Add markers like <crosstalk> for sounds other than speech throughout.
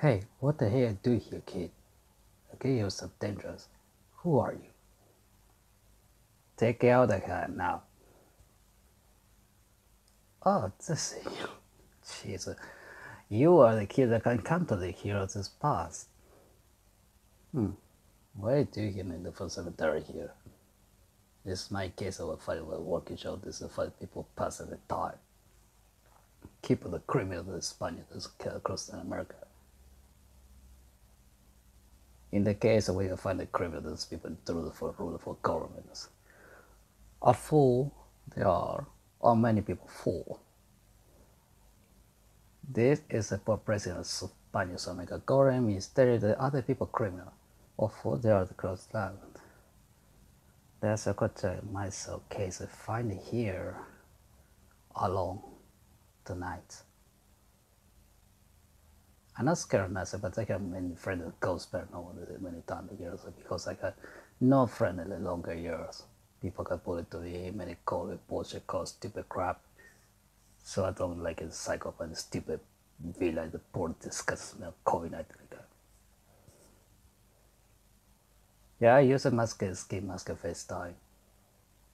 Hey, what the hell do you here, kid? Okay, you're so dangerous. Who are you? Take out the gun now. Oh, this is <laughs> you. Jesus. You are the kid that can come to the hero's past. Hmm. What are you in the first cemetery here? This is my case of a fight with working show. This is fight people pass at the time. Keep the criminal the Spaniards across America. In the case we find the criminals people through the rule for governments. A fool they are, or many people fool. This is the poor president of Spanish America. Government instead the other people criminal. Or fool they are the cross land. There's a got myself uh, uh, case I find here alone tonight. I'm not scared myself, but I have many friends that ghost paranormal many times years because I got no friend in the longer years. People put it to me, many call it bullshit, call stupid crap. So I don't like it psychopath, stupid, be like the poor disgusting COVID 19 like that. Yeah, I use a mask, skin mask, FaceTime.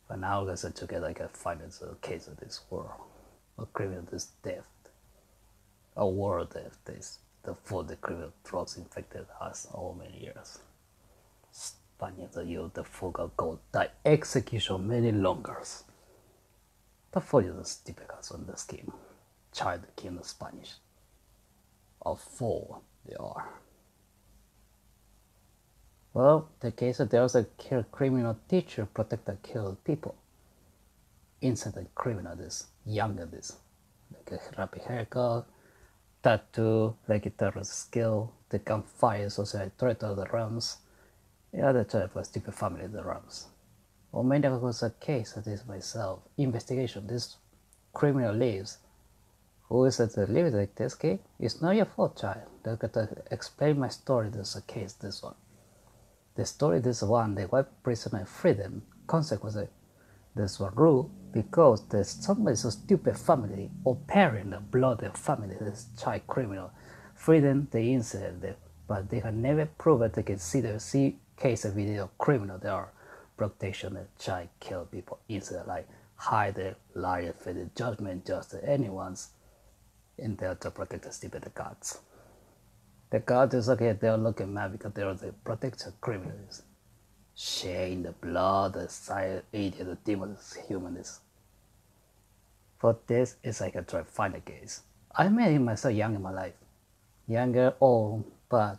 But now I together I find it a case of this world. A criminal this death. A world death this the food the criminal drugs infected us all many years. Spaniards use the fuga gold die execution many longers. The food is typical on the scheme. Child king Spanish. Of four they are. Well, the case that there's a criminal teacher protected killed people. Innocent criminal this, younger this, like a rapid haircut, tattoo, terrorist skill, they can fire social threat of the realms. The other type was stupid family of the realms. It was a case of this myself. Investigation, this criminal lives. Who is it that lives like this kid? It's not your fault, child. They to explain my story, this a case, this one. The story this one, the white prisoner freedom, consequence this one rule because there's somebody so stupid family or parent the blood of family this child criminal freedom the incident but they have never proven they can see the see case of video criminal they are protection the child kill people instead like hide the liar for the judgment just anyone's in there to protect the stupid gods. The gods is okay, they're looking mad because they're the protection criminals. The blood, the side idiot, the demons, humans. For this is like a find case. I made myself young in my life. Younger, old, but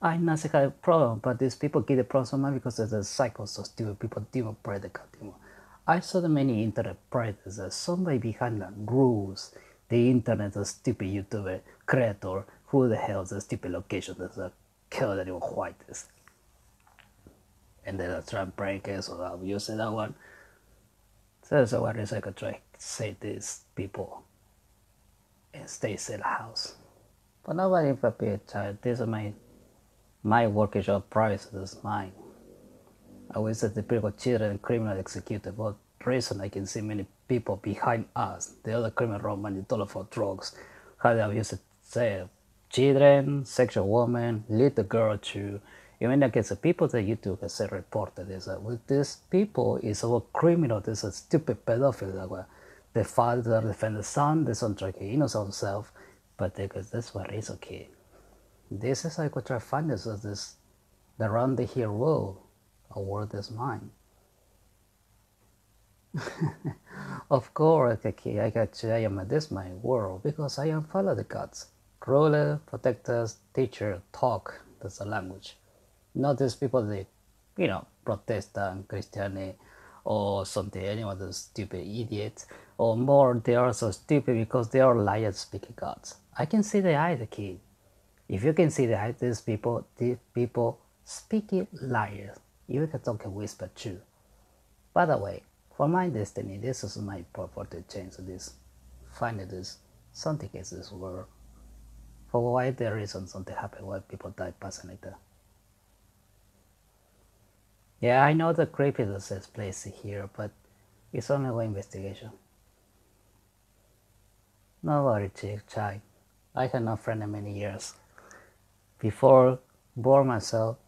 I not say a problem, but these people get the problem because there's a cycle so stupid people demon the demon. I saw the many internet predators, somebody behind the rules. The internet a stupid YouTuber creator, who the hell is a stupid location that's a kill anyone white. And then I try and break it, so I'll use that one. So that's what is I could try say these people and stay in the house. But nobody prepare child. This is my my work job price this is mine. I said the people children criminal executed but reason I can see many people behind us, the other criminal wrong money dollar for drugs. How they used to say children, sexual woman, little girl too. Even it's the people that you took as a reported is that with these people is a criminal, this a stupid pedophile the father defend the son, the son try to innocent self, but because that's what is okay. This is like what I find this is this the round the here world, a world is mine. <laughs> of course, okay, I got I am this my world because I am follow the gods. Ruler, protectors, teacher, talk, that's the language. Not these people that you know, Protestant, Christianity, or something, anyone that's stupid idiot, or more, they are so stupid because they are liars speaking gods. I can see the eye, the kid. If you can see the eye, these people, these people speaking liars. You can talk and whisper too. By the way, for my destiny, this is my purpose to change this. Find this something is this world. For why the reason something happen, why people die passing like that. Yeah, I know the creepiness is placed here, but it's only one investigation. No worry, child. I have no friend in many years. before born myself,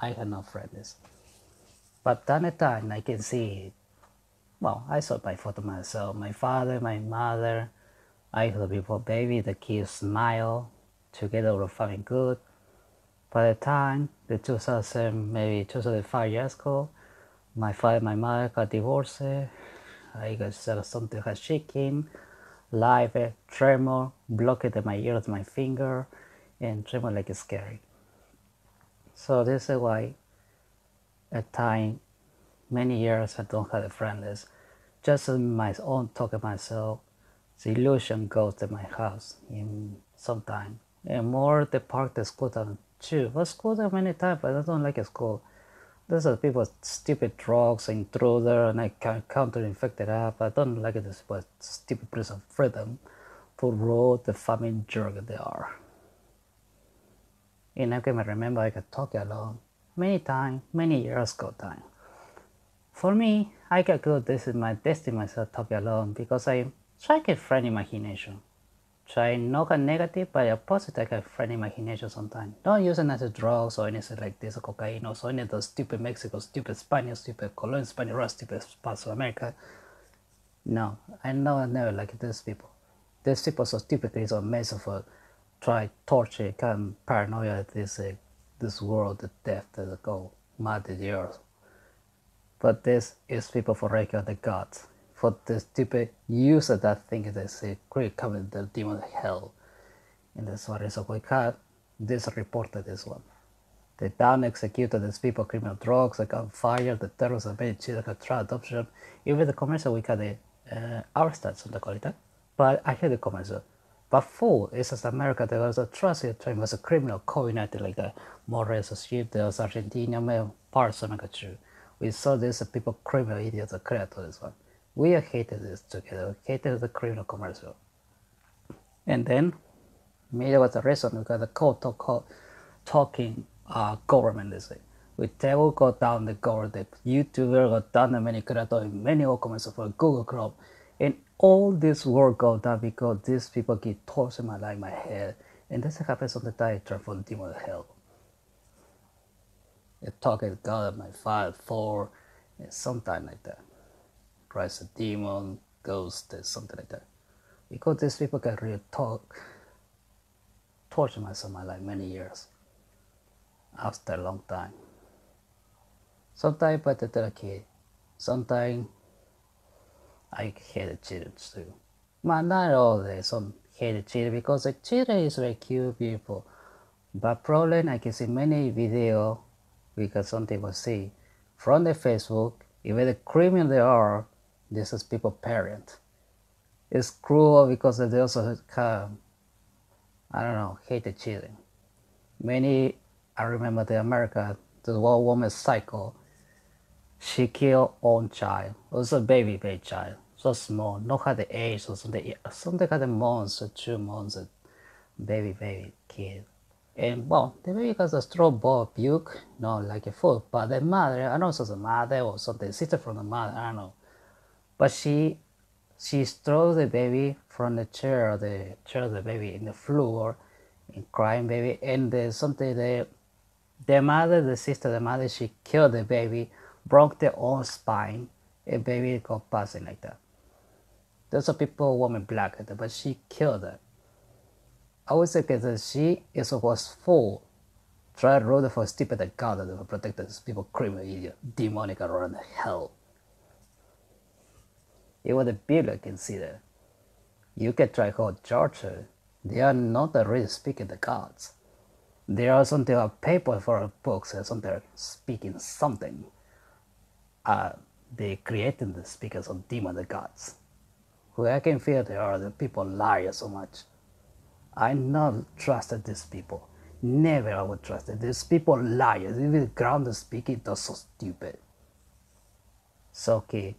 I had no friends. But at the time, I can see, well, I saw my photo myself, my father, my mother, I saw people, baby, the kids smile, together we're feeling good. By the time, the 2000, maybe 2005 years ago, my father my mother got divorced. I got something had shaking, live eh, tremor, blocked my ears, my finger, and tremor like scary. So this is why at time many years I don't have a friend just my own talk myself. The illusion goes to my house in some time. And more the park the school time too. Well school there many times but I don't like a school. Those are people stupid drugs, and intruder, and I can counter infected up. I don't like this but stupid of freedom to rule the famine jerk they are. And I can remember I could talk alone many times, many years ago time. For me, I get good this is my destiny myself talk alone because I try to get friend imagination. Try not a negative but a positive kind of friend imagination sometimes. Don't use it as a drugs or anything like this, or cocaine or so any of those stupid Mexico, stupid Spanish, stupid Colombian, Spanish, stupid parts of America. No, I know I never like these people. These people so stupid a mess of a try torture, kind of paranoia this uh, this world, the death, the go mad the earth. But this is people for regular the gods. For the stupid user that think they say great coming the demon hell. And that's what is we got this reported this one. They down executed these people criminal drugs, they got fired, the terrorists have made children trial adoption. Even the commercial we got the uh, our stats on the quality. But I hear the commercial but full it's as America, there was a trusted train was a criminal co-united like the Morris ship, there was Argentina, parts of America too. We saw this uh, people criminal idiots that created this one. We hated this together, we hated the criminal commercial. And then, maybe was the reason we got the court talk, talking uh, government this way. We table go down the government, YouTuber go down the many creators, many commercial for Google Chrome, and all this work got done because these people keep tortured my life, my head. And this happens on the turn from demon hell. I talk with God, my father, for and something like that. Rise a demon, ghost, uh, something like that. Because these people can really talk, torture myself my life many years. After a long time. Sometimes I tell a kid, sometimes I hate children too. But not all the some hate children because the children is very cute people. But problem I can see many video because some people see from the Facebook, even the criminal they are, this is people parent. It's cruel because they also have, I don't know, hate the children. Many, I remember the America, the one woman cycle, she killed own child, it was a baby, baby child so small, not had the age or something. Something had a month or two months, baby, baby kid. And well, the baby has a strong ball puke, not like a foot, but the mother, I know it's the mother or something, sister from the mother, I don't know. But she she throws the baby from the chair, the chair the baby in the floor, and crying baby, and there's something the the mother, the sister, the mother, she killed the baby, broke their own spine, and baby got passing like that. There's a people woman black, but she killed her. I would say that she is was full. Try to road for stupid the God that protect these people criminal idiot, demonic around hell. The Bible can see that. You can try call Georgia. They are not really speaking the gods. They are something a paper for books or something speaking something. Uh, they creating the speakers of demon the gods who I can feel they are the people lie so much. I not trusted these people. Never I would trust it. These people liars. Even ground speaking, they're so stupid. So okay,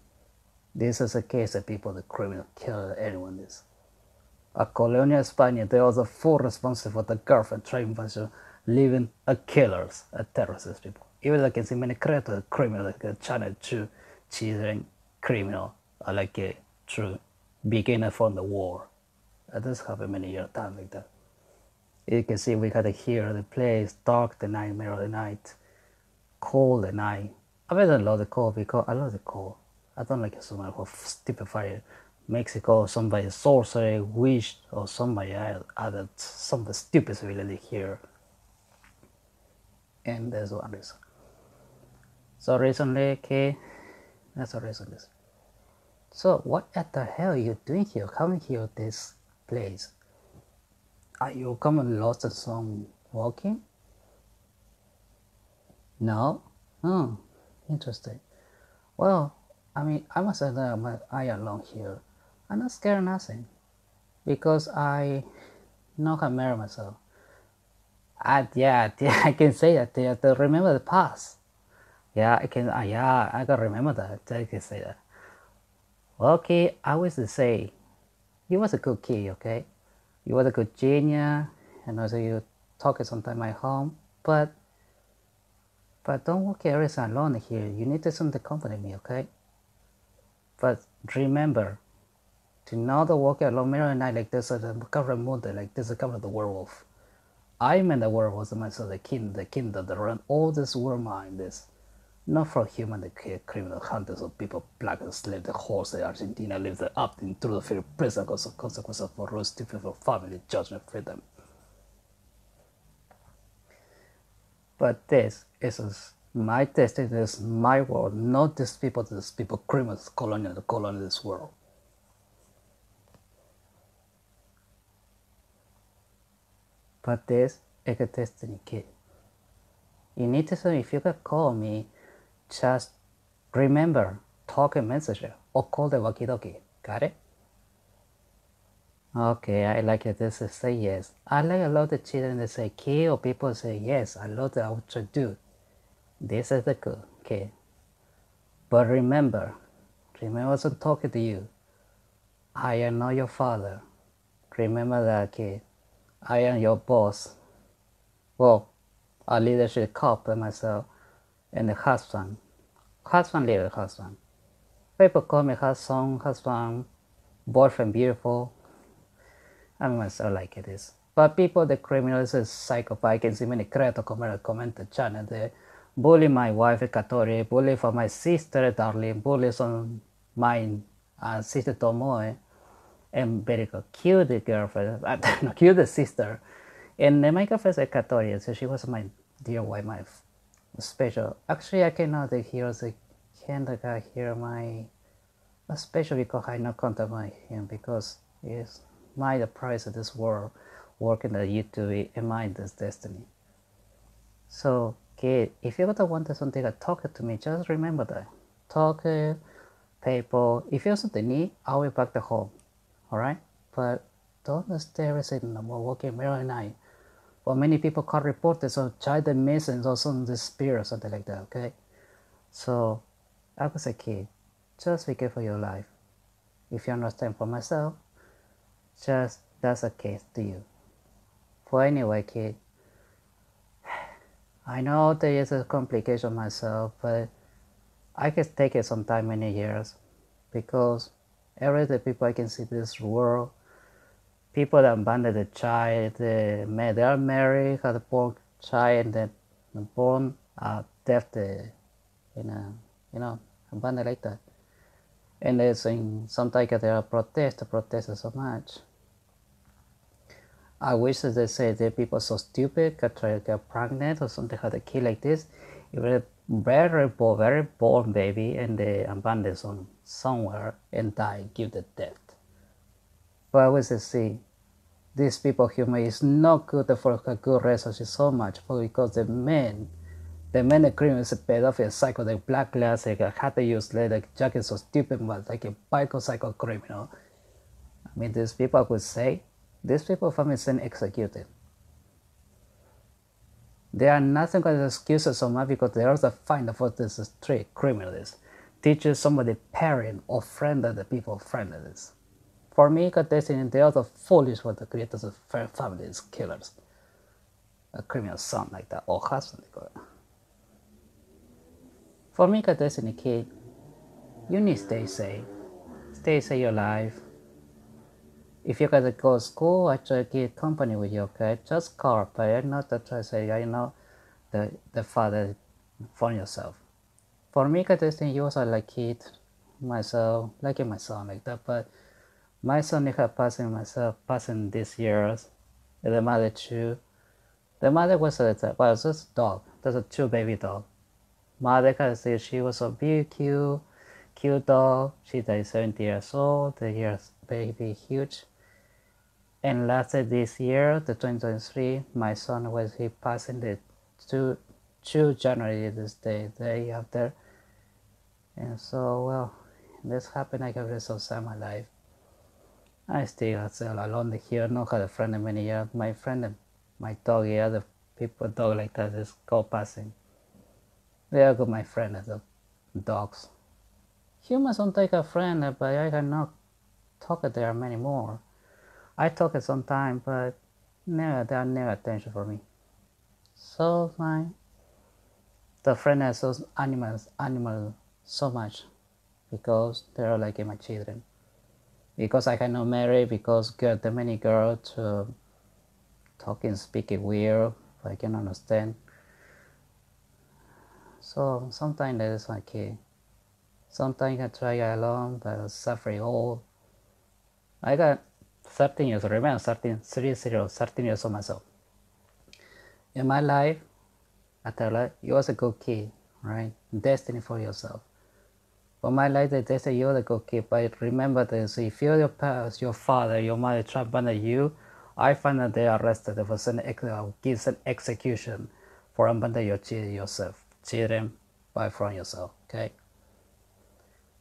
this is a case of people the criminal kill anyone is. A colonial Spain, they are the full responsible for the girlfriend to living a killers, a terrorist people. Even I can see many creators, criminal like a China two children criminal, like a true beginner from the war. Uh, this happened many years time like that. You can see we got here the place, dark the night, mirror the night, cold the night. I really love the cold because I love the cold. I don't like it so much for stupid fire. Mexico, somebody sorcery, wish, or somebody added something stupid really here. And there's one reason. So recently, okay, that's the reason. So what at the hell are you doing here? Coming here this place? Are you coming lost in some walking? No? Hmm, interesting. Well, I mean, I must say that I alone here. I'm not scared nothing because I know how to marry myself. I, yeah, <laughs> yeah, I can say that. Yeah, to remember the past. Yeah, I can. Uh, yeah, I can remember that. I can say that. Okay, I was to say, you was a good kid. Okay, you was a good genius, and also you talk sometime at home. But, but don't work everything alone here. You need to some to accompany me. Okay. But remember, to not walk mirror and night like this the cover moon like this is cover the werewolf. I am in the werewolf the myself of the king the kingdom, that run all this world mind this. Not for human the criminal hunters of people black and slave the horse the Argentina lives up in through the fear prison because of consequences for rose for family judgment freedom. But this is my destiny, is my world, not these people, these people criminals colonial the colonial this world. but this is a destiny kid. You need to say if you can call me, just remember, talk a message or call the walkie-talkie. Got it? Okay, I like it. This is say yes. I like a lot of children that say kid or people say yes. I love I would do. This is the good. Okay. But remember, remember I'm talking to you. I am not your father. Remember that kid. I am your boss. Well, a leadership cop and myself, and the husband. Husband, leader, husband. People call me husband, husband, boyfriend, beautiful. I myself like it is. But people, the criminals, is psychopath. I can see many creator comment, comment the channel. They bully my wife, Katori, bully for my sister, darling, bully on my uh, sister Tomoe and killed the girlfriend, <laughs> uh, no, the sister. And my girlfriend is Catholic, so she was my dear wife, my special. Actually, I cannot hear the can't hear my special because I not contact my him because it's my the price of this world working the YouTube and my this destiny. So okay, if you ever want something to talk to me, just remember that. Talk uh, people. If you have something need, I will back the home all right? But don't stay in the working very night. Well, many people can't report this or child missing or some despair or something like that, okay? So I was a kid, just be careful for your life. If you understand for myself, just that's a case to you. For anyway, kid, I know there is a complication myself, but I can take it some time, many years, because every day people I can see this world, people that abandoned the child, they, they are married, had a born child, and then born uh, the, in a, you know, abandoned like that. And there's in sometimes there are protests, protest so much. I wish that they say that people so stupid try to get pregnant or something had a kid like this. It was very poor, very born baby and they abandoned on somewhere and die, give the death. But I always see these people human is not good for a good relationship so much because the men, the men agreement is a pedophile cycle, the black glass, like had to use later jacket so stupid, but like a cycle criminal. I mean, these people could say, these people from been executed. They are nothing but excuses so much because they also find for this street criminals teaches somebody parent or friend of the people friendliness. For me, contesting they are the foolish for the creators of families killers. A criminal son like that or husband. For me, contesting kid, you need to stay safe. Stay safe your life. If you gotta go to school, I try to keep company with you, okay? Just I'm not to try to say, I know the, the father for yourself. For me, I just think you also like kid myself, like my son like that, but my son he had passing myself passing this years. The mother too. The mother was a well, just dog. There's a two baby dog. Mother can say she was a very cute, cute dog. She died 70 years old. The years baby huge. And last this year, the 2023, my son was he passing the two two January this day, day after. And so well, this happened. like got so sad my life. I still still alone here. Not had a friend in many years. My friend, and my dog, yeah, other people dog like that is go passing. They are good, my friend, the dogs. Humans don't take a friend, but I cannot talk to them anymore. I talk it sometimes, but never, they are never attention for me. So my the friend has those animals, animal so much because they are like my children. Because I cannot marry, because get the many girls to talking, speaking weird, I can understand. So sometimes that is okay. Sometimes I try alone, but I suffering all. I got 13 years, remember 13, 3 0, 13 years old myself. In my life, I tell her, you was a good kid, right? Destiny for yourself. For my life, they say you're the good kid, but remember this, if your parents, your father, your mother try to you, I find that they are arrested for some gives an execution for abandon your children yourself, children by from yourself, okay?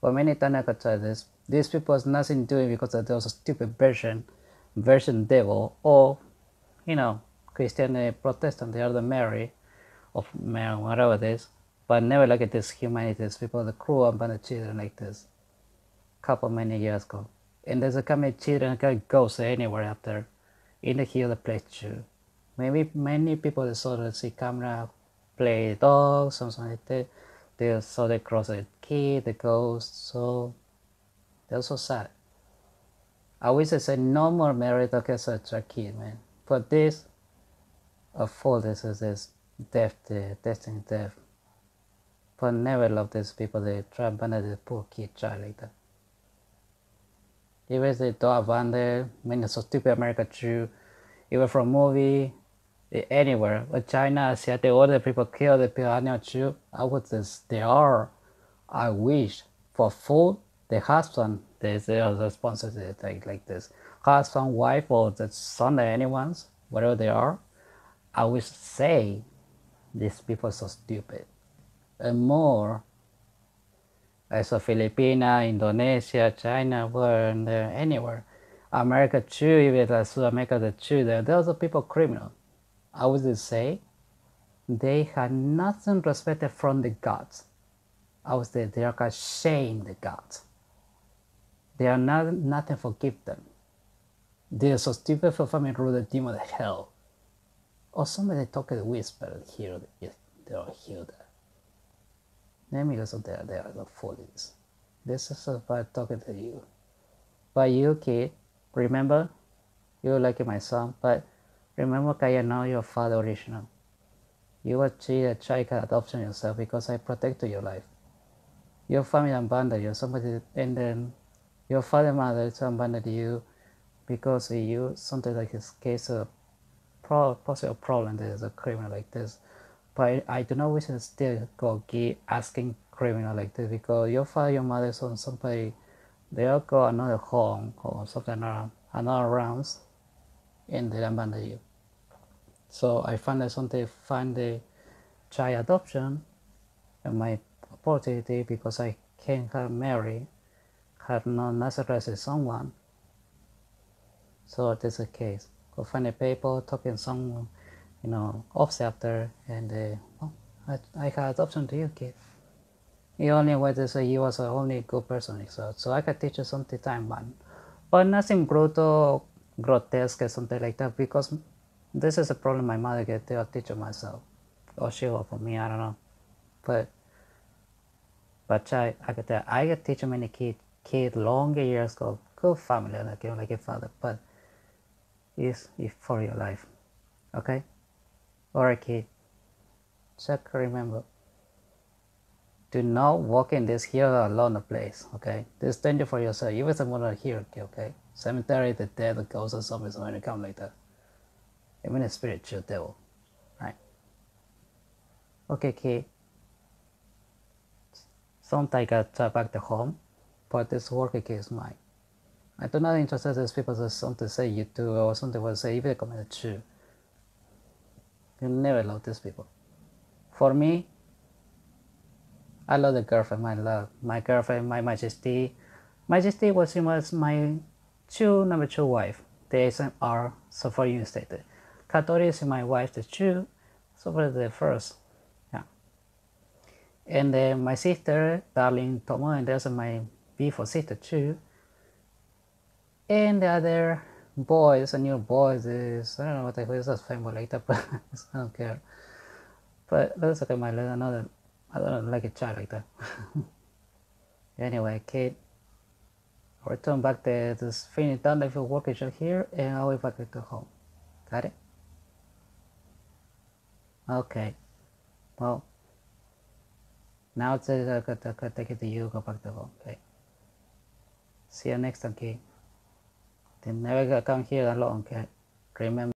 For many times I could try this, these people has nothing doing because there was a stupid version, version devil, or, you know, Christian uh, Protestant, they are the Mary, of Mary, whatever it is, but never look at this humanity, these people, the cruel abandoned children like this, couple many years ago. And there's a coming children can go anywhere after in the hill the place too. Maybe many people they saw of see camera play dogs, something like that. They saw they cross a kid, the ghost, so they're so sad. I wish I said no more okay such a kid, man. But this a fall this is this death, the destiny death. But never love these people, they try to the poor kid child like that. Even they don't abandon, many so stupid America too. Even from movie, eh, anywhere, but China, see the other people kill the piranha too. I would say they are. I wish for food, the husband, there's the responsibility like, like this. Husband, wife, or the son, anyone's, whatever they are. I would say these people are so stupid. And more, as a Filipina, Indonesia, China, world, uh, anywhere. America too, even like South America too, there, those are people criminal. I would say they had nothing respected from the gods. I would say they are ashamed the gods. They are not nothing forgive them. They are so stupid for family rule the demon of hell. Or somebody talk a whisper here they are hear that. Maybe because they are they are the fools. This is about talking to you. But you kid, remember you like my son, but remember I know your father original. You were are a child adoption yourself because I protected your life. Your family abandoned you, somebody and then your father and mother abandoned you because you. Something like this case of pro- possible problem there's a criminal like this. But I, do not wish to still go keep asking criminal like this because your father your mother so somebody they'll go another home or something around another rounds and they abandon you. So I find that something find the child adoption and my opportunity because I can't have marry have not necessarily someone so that's the case go find a paper, talking some, you know, after, and uh, well, I, I had option to you, kid. He only to say he was the only good person, so, so I could teach you something time, man. But nothing brutal, grotesque, or something like that, because this is a problem my mother get to teach myself. Or she or for me, I don't know. But but I, I could I could teach many kid kid long years ago cool family, like like a father, but it's, it's for your life. Okay? Alright, kid. Just remember. Do not walk in this here alone place, okay? This danger for yourself. Even someone here, okay? Cemetery, the dead, the ghosts, zombies when they come like that. Even a spiritual devil, right? Okay, kid. Sometimes I try back to home, but this work is mine. I do not interested in people that something to say you do or something will say if they comment true. You never love these people. For me, I love the girlfriend, my love, my girlfriend, my majesty. Majesty was, was my two number two wife. The SMR, so for you stated. Katori is my wife, the two, so for the first. Yeah. And then my sister, darling Tomo, and there's my beautiful sister too. And the other boys, a new boys is, I don't know what hell is <laughs> that family that, but I don't care. But that's okay, my little another, I don't like a child like that. <laughs> anyway, kid, return back the, this finish done if you work it here, and I'll be back to home. Got it? Okay. Well, now it's uh, take it to you, go back to home, okay? See you next time, okay Then never come here alone, okay? Remember.